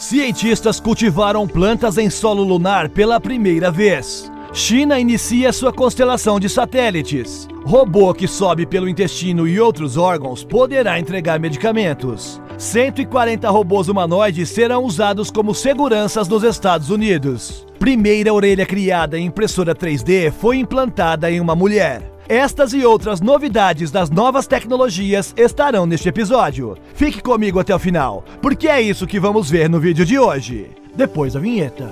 Cientistas cultivaram plantas em solo lunar pela primeira vez. China inicia sua constelação de satélites. Robô que sobe pelo intestino e outros órgãos poderá entregar medicamentos. 140 robôs humanoides serão usados como seguranças nos Estados Unidos. Primeira orelha criada em impressora 3D foi implantada em uma mulher. Estas e outras novidades das novas tecnologias estarão neste episódio. Fique comigo até o final, porque é isso que vamos ver no vídeo de hoje. Depois da vinheta.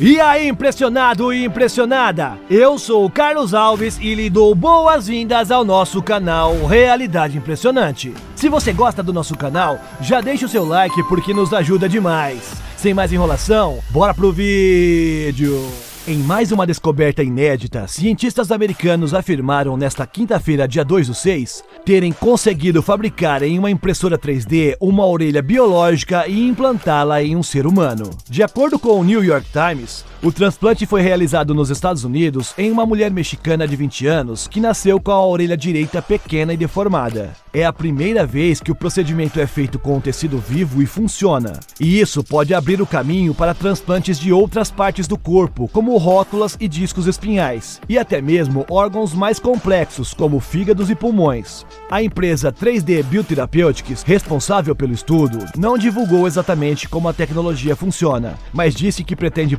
E aí, impressionado e impressionada? Eu sou o Carlos Alves e lhe dou boas-vindas ao nosso canal Realidade Impressionante. Se você gosta do nosso canal, já deixe o seu like porque nos ajuda demais. Sem mais enrolação, bora pro vídeo! Em mais uma descoberta inédita, cientistas americanos afirmaram nesta quinta-feira, dia 2 do 6, terem conseguido fabricar em uma impressora 3D uma orelha biológica e implantá-la em um ser humano. De acordo com o New York Times, o transplante foi realizado nos Estados Unidos em uma mulher mexicana de 20 anos que nasceu com a orelha direita pequena e deformada. É a primeira vez que o procedimento é feito com um tecido vivo e funciona. E isso pode abrir o caminho para transplantes de outras partes do corpo, como rótulas e discos espinhais, e até mesmo órgãos mais complexos, como fígados e pulmões. A empresa 3D Biotherapeutics, responsável pelo estudo, não divulgou exatamente como a tecnologia funciona, mas disse que pretende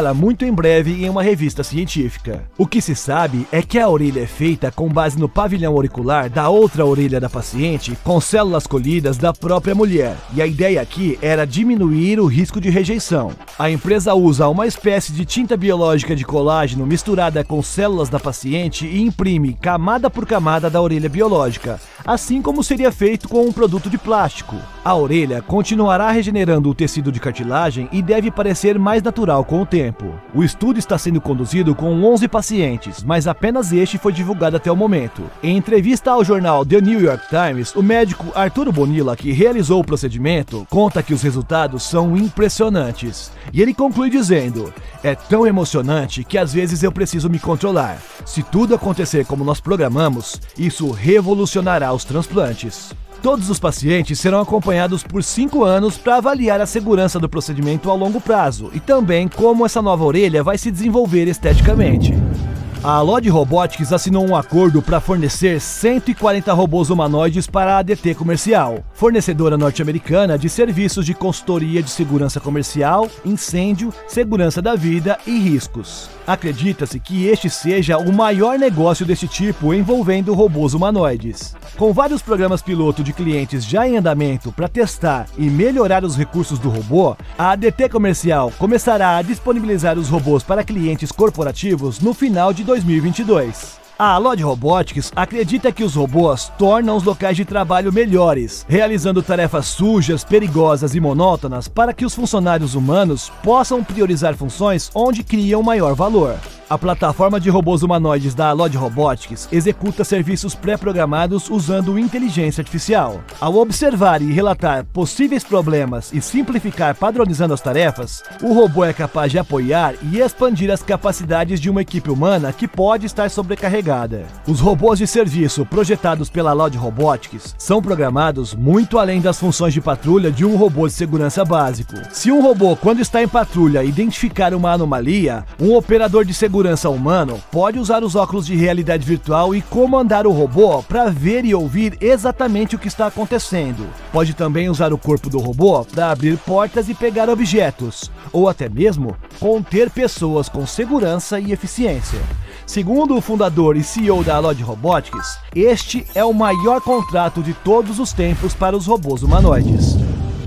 publicá-la muito em breve em uma revista científica. O que se sabe é que a orelha é feita com base no pavilhão auricular da outra orelha da paciente com células colhidas da própria mulher, e a ideia aqui era diminuir o risco de rejeição. A empresa usa uma espécie de tinta biológica de colágeno misturada com células da paciente e imprime camada por camada da orelha biológica assim como seria feito com um produto de plástico. A orelha continuará regenerando o tecido de cartilagem e deve parecer mais natural com o tempo. O estudo está sendo conduzido com 11 pacientes, mas apenas este foi divulgado até o momento. Em entrevista ao jornal The New York Times, o médico Arturo Bonilla, que realizou o procedimento, conta que os resultados são impressionantes. E ele conclui dizendo: É tão emocionante que às vezes eu preciso me controlar. Se tudo acontecer como nós programamos, isso revolucionará os transplantes. Todos os pacientes serão acompanhados por 5 anos para avaliar a segurança do procedimento ao longo prazo e também como essa nova orelha vai se desenvolver esteticamente. A Lod Robotics assinou um acordo para fornecer 140 robôs humanoides para a ADT Comercial, fornecedora norte-americana de serviços de consultoria de segurança comercial, incêndio, segurança da vida e riscos. Acredita-se que este seja o maior negócio desse tipo envolvendo robôs humanoides. Com vários programas piloto de clientes já em andamento para testar e melhorar os recursos do robô, a ADT Comercial começará a disponibilizar os robôs para clientes corporativos no final de 2022. A Lod Robotics acredita que os robôs tornam os locais de trabalho melhores, realizando tarefas sujas, perigosas e monótonas para que os funcionários humanos possam priorizar funções onde criam maior valor. A plataforma de robôs humanoides da Alod Robotics executa serviços pré-programados usando inteligência artificial. Ao observar e relatar possíveis problemas e simplificar padronizando as tarefas, o robô é capaz de apoiar e expandir as capacidades de uma equipe humana que pode estar sobrecarregada. Os robôs de serviço projetados pela Alod Robotics são programados muito além das funções de patrulha de um robô de segurança básico. Se um robô, quando está em patrulha, identificar uma anomalia, um operador de segurança segurança humano pode usar os óculos de realidade virtual e comandar o robô para ver e ouvir exatamente o que está acontecendo. Pode também usar o corpo do robô para abrir portas e pegar objetos, ou até mesmo conter pessoas com segurança e eficiência. Segundo o fundador e CEO da Alod Robotics, este é o maior contrato de todos os tempos para os robôs humanoides.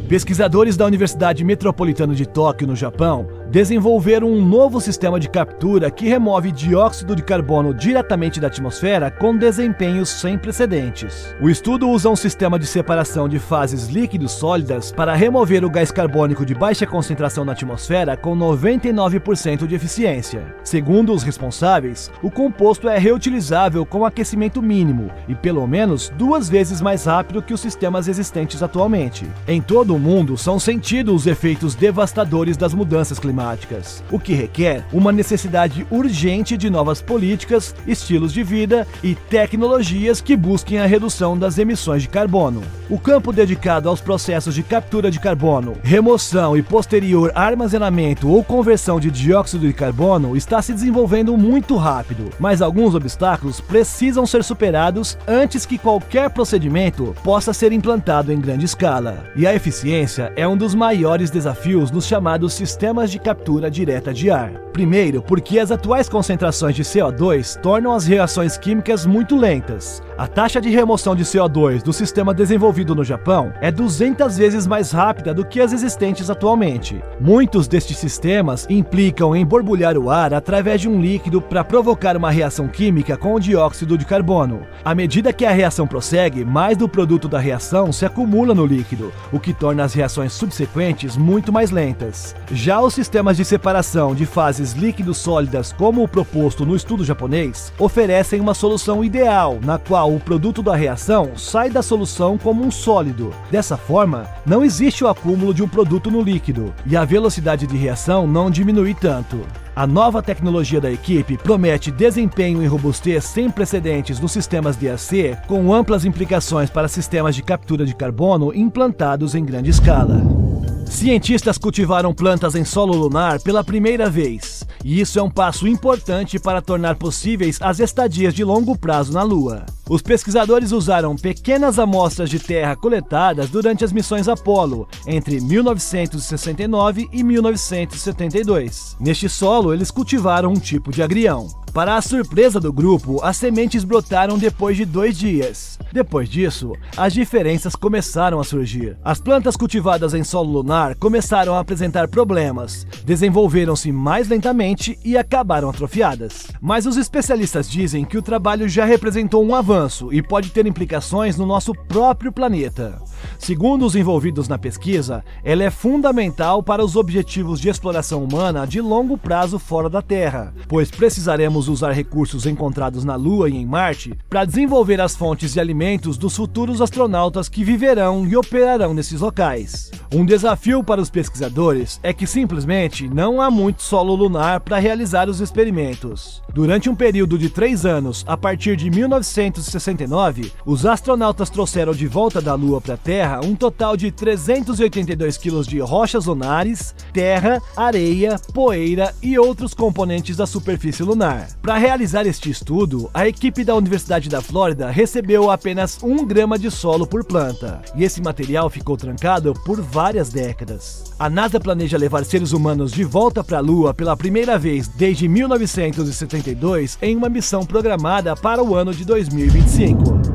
Pesquisadores da Universidade Metropolitana de Tóquio, no Japão, desenvolveram um novo sistema de captura que remove dióxido de carbono diretamente da atmosfera com desempenhos sem precedentes. O estudo usa um sistema de separação de fases líquidos-sólidas para remover o gás carbônico de baixa concentração na atmosfera com 99% de eficiência. Segundo os responsáveis, o composto é reutilizável com aquecimento mínimo e pelo menos duas vezes mais rápido que os sistemas existentes atualmente. Em todo o mundo são sentidos os efeitos devastadores das mudanças climáticas climáticas, o que requer uma necessidade urgente de novas políticas, estilos de vida e tecnologias que busquem a redução das emissões de carbono. O campo dedicado aos processos de captura de carbono, remoção e posterior armazenamento ou conversão de dióxido de carbono está se desenvolvendo muito rápido, mas alguns obstáculos precisam ser superados antes que qualquer procedimento possa ser implantado em grande escala. E a eficiência é um dos maiores desafios nos chamados sistemas de captura direta de ar. Primeiro, porque as atuais concentrações de CO2 tornam as reações químicas muito lentas. A taxa de remoção de CO2 do sistema desenvolvido no Japão é 200 vezes mais rápida do que as existentes atualmente. Muitos destes sistemas implicam em borbulhar o ar através de um líquido para provocar uma reação química com o dióxido de carbono. À medida que a reação prossegue, mais do produto da reação se acumula no líquido, o que torna as reações subsequentes muito mais lentas. Já os sistemas de separação de fases líquido-sólidas, como o proposto no estudo japonês, oferecem uma solução ideal, na qual o produto da reação sai da solução como um sólido. Dessa forma, não existe o acúmulo de um produto no líquido e a velocidade de reação não diminui tanto. A nova tecnologia da equipe promete desempenho e robustez sem precedentes nos sistemas DAC, com amplas implicações para sistemas de captura de carbono implantados em grande escala. Cientistas cultivaram plantas em solo lunar pela primeira vez, e isso é um passo importante para tornar possíveis as estadias de longo prazo na Lua. Os pesquisadores usaram pequenas amostras de terra coletadas durante as missões Apollo entre 1969 e 1972. Neste solo, eles cultivaram um tipo de agrião. Para a surpresa do grupo, as sementes brotaram depois de dois dias. Depois disso, as diferenças começaram a surgir. As plantas cultivadas em solo lunar começaram a apresentar problemas, desenvolveram-se mais lentamente e acabaram atrofiadas. Mas os especialistas dizem que o trabalho já representou um avanço e pode ter implicações no nosso próprio planeta. Segundo os envolvidos na pesquisa, ela é fundamental para os objetivos de exploração humana de longo prazo fora da Terra, pois precisaremos usar recursos encontrados na Lua e em Marte para desenvolver as fontes de alimentos dos futuros astronautas que viverão e operarão nesses locais. Um desafio para os pesquisadores é que simplesmente não há muito solo lunar para realizar os experimentos. Durante um período de três anos, a partir de 1969, os astronautas trouxeram de volta da Lua para a Terra um total de 382 quilos de rochas lunares, terra, areia, poeira e outros componentes da superfície lunar. Para realizar este estudo, a equipe da Universidade da Flórida recebeu apenas um grama de solo por planta, e esse material ficou trancado por várias décadas. A NASA planeja levar seres humanos de volta para a Lua pela primeira vez desde 1972 em uma missão programada para o ano de 2025.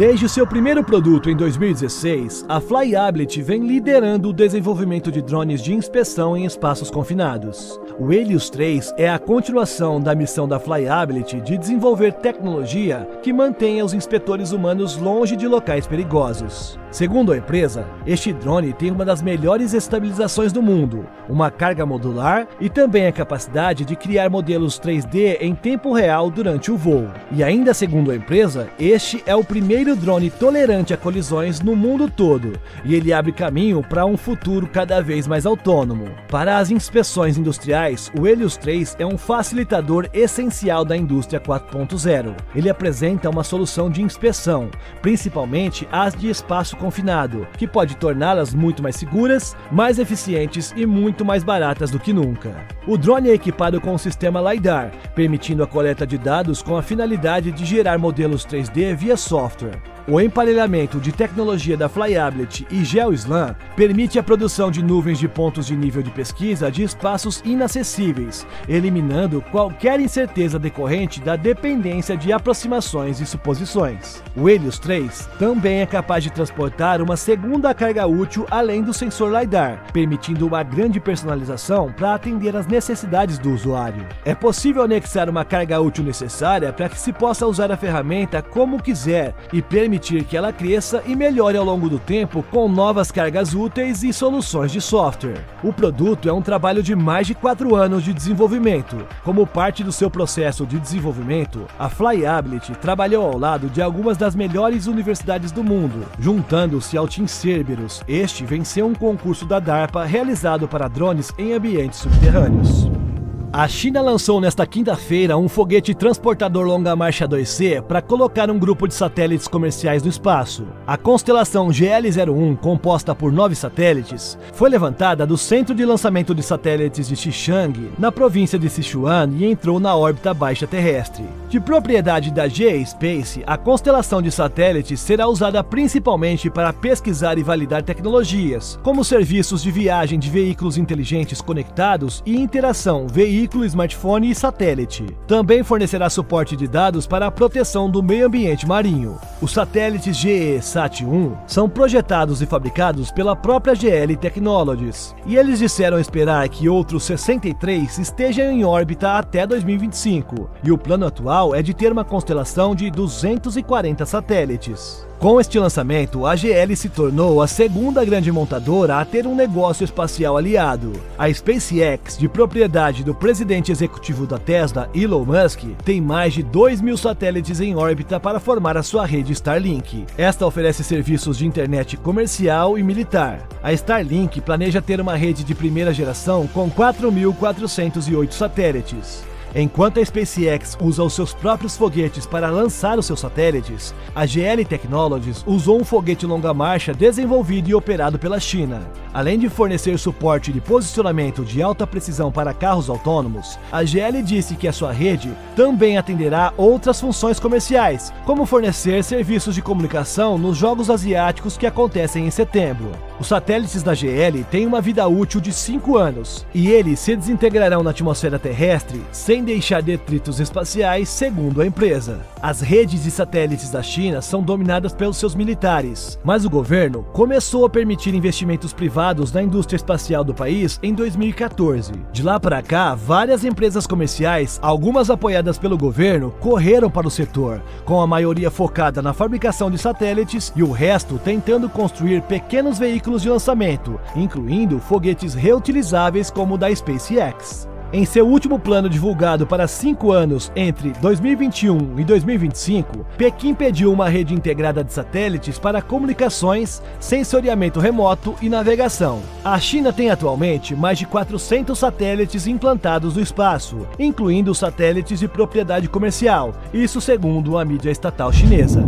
Desde seu primeiro produto em 2016, a Flyability vem liderando o desenvolvimento de drones de inspeção em espaços confinados. O Helios 3 é a continuação da missão da Flyability de desenvolver tecnologia que mantenha os inspetores humanos longe de locais perigosos. Segundo a empresa, este drone tem uma das melhores estabilizações do mundo, uma carga modular e também a capacidade de criar modelos 3D em tempo real durante o voo. E ainda segundo a empresa, este é o primeiro drone tolerante a colisões no mundo todo, e ele abre caminho para um futuro cada vez mais autônomo. Para as inspeções industriais, o Helios 3 é um facilitador essencial da indústria 4.0. Ele apresenta uma solução de inspeção, principalmente as de espaço confinado, que pode torná-las muito mais seguras, mais eficientes e muito mais baratas do que nunca. O drone é equipado com um sistema LiDAR, permitindo a coleta de dados com a finalidade de gerar modelos 3D via software. O emparelhamento de tecnologia da Flyability e GeoSLAM permite a produção de nuvens de pontos de nível de pesquisa de espaços inacessíveis, eliminando qualquer incerteza decorrente da dependência de aproximações e suposições. O Helios 3 também é capaz de transportar uma segunda carga útil além do sensor LiDAR, permitindo uma grande personalização para atender às necessidades do usuário. É possível anexar uma carga útil necessária para que se possa usar a ferramenta como quiser e permitir permitir que ela cresça e melhore ao longo do tempo com novas cargas úteis e soluções de software. O produto é um trabalho de mais de quatro anos de desenvolvimento. Como parte do seu processo de desenvolvimento, a Flyability trabalhou ao lado de algumas das melhores universidades do mundo, juntando-se ao Team Cerberus. Este venceu um concurso da DARPA realizado para drones em ambientes subterrâneos. A China lançou nesta quinta-feira um foguete transportador longa marcha 2C para colocar um grupo de satélites comerciais no espaço. A constelação GL-01, composta por nove satélites, foi levantada do centro de lançamento de satélites de Xishang, na província de Sichuan, e entrou na órbita baixa terrestre. De propriedade da GE Space, a constelação de satélites será usada principalmente para pesquisar e validar tecnologias, como serviços de viagem de veículos inteligentes conectados e interação veículo veículo, smartphone e satélite. Também fornecerá suporte de dados para a proteção do meio ambiente marinho. Os satélites GE-SAT-1 são projetados e fabricados pela própria GL Technologies, e eles disseram esperar que outros 63 estejam em órbita até 2025, e o plano atual é de ter uma constelação de 240 satélites. Com este lançamento, a GL se tornou a segunda grande montadora a ter um negócio espacial aliado. A SpaceX, de propriedade do presidente executivo da Tesla, Elon Musk, tem mais de 2 mil satélites em órbita para formar a sua rede Starlink. Esta oferece serviços de internet comercial e militar. A Starlink planeja ter uma rede de primeira geração com 4.408 satélites. Enquanto a SpaceX usa os seus próprios foguetes para lançar os seus satélites, a GL Technologies usou um foguete longa-marcha desenvolvido e operado pela China. Além de fornecer suporte de posicionamento de alta precisão para carros autônomos, a GL disse que a sua rede também atenderá outras funções comerciais, como fornecer serviços de comunicação nos Jogos Asiáticos que acontecem em setembro. Os satélites da GL têm uma vida útil de 5 anos, e eles se desintegrarão na atmosfera terrestre sem deixar detritos espaciais, segundo a empresa. As redes de satélites da China são dominadas pelos seus militares, mas o governo começou a permitir investimentos privados na indústria espacial do país em 2014. De lá para cá, várias empresas comerciais, algumas apoiadas pelo governo, correram para o setor, com a maioria focada na fabricação de satélites e o resto tentando construir pequenos veículos de lançamento, incluindo foguetes reutilizáveis como o da SpaceX. Em seu último plano divulgado para cinco anos entre 2021 e 2025, Pequim pediu uma rede integrada de satélites para comunicações, sensoriamento remoto e navegação. A China tem atualmente mais de 400 satélites implantados no espaço, incluindo satélites de propriedade comercial, isso segundo a mídia estatal chinesa.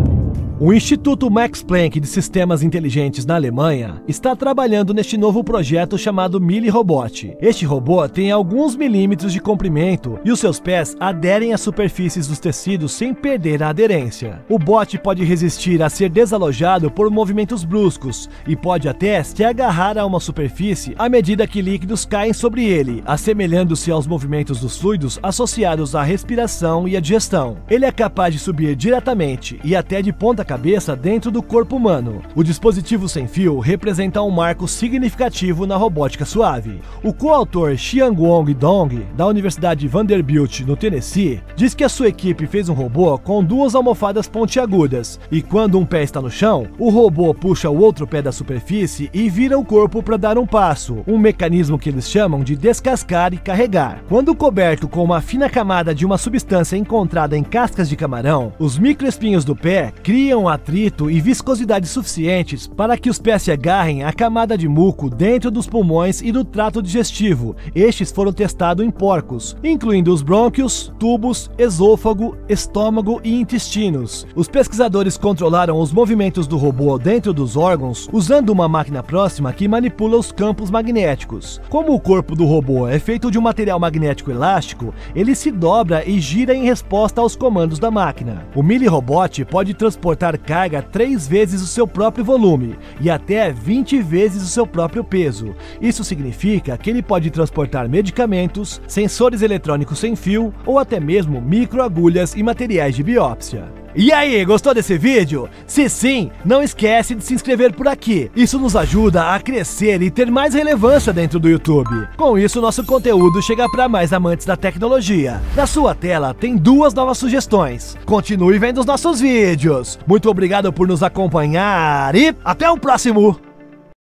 O Instituto Max Planck de Sistemas Inteligentes na Alemanha está trabalhando neste novo projeto chamado Mili Robot. Este robô tem alguns milímetros de comprimento e os seus pés aderem às superfícies dos tecidos sem perder a aderência. O bot pode resistir a ser desalojado por movimentos bruscos e pode até se agarrar a uma superfície à medida que líquidos caem sobre ele, assemelhando-se aos movimentos dos fluidos associados à respiração e à digestão. Ele é capaz de subir diretamente e até de ponta cabeça dentro do corpo humano. O dispositivo sem fio representa um marco significativo na robótica suave. O coautor Xiangwong Dong, da Universidade Vanderbilt, no Tennessee, diz que a sua equipe fez um robô com duas almofadas pontiagudas, e quando um pé está no chão, o robô puxa o outro pé da superfície e vira o corpo para dar um passo, um mecanismo que eles chamam de descascar e carregar. Quando coberto com uma fina camada de uma substância encontrada em cascas de camarão, os microespinhos do pé criam criam atrito e viscosidade suficientes para que os pés se agarrem à camada de muco dentro dos pulmões e do trato digestivo. Estes foram testados em porcos, incluindo os brônquios, tubos, esôfago, estômago e intestinos. Os pesquisadores controlaram os movimentos do robô dentro dos órgãos usando uma máquina próxima que manipula os campos magnéticos. Como o corpo do robô é feito de um material magnético elástico, ele se dobra e gira em resposta aos comandos da máquina. O mili robot pode transportar carga três vezes o seu próprio volume e até 20 vezes o seu próprio peso. Isso significa que ele pode transportar medicamentos, sensores eletrônicos sem fio ou até mesmo microagulhas e materiais de biópsia. E aí, gostou desse vídeo? Se sim, não esquece de se inscrever por aqui. Isso nos ajuda a crescer e ter mais relevância dentro do YouTube. Com isso, nosso conteúdo chega para mais amantes da tecnologia. Na sua tela tem duas novas sugestões. Continue vendo os nossos vídeos. Muito obrigado por nos acompanhar e até o próximo!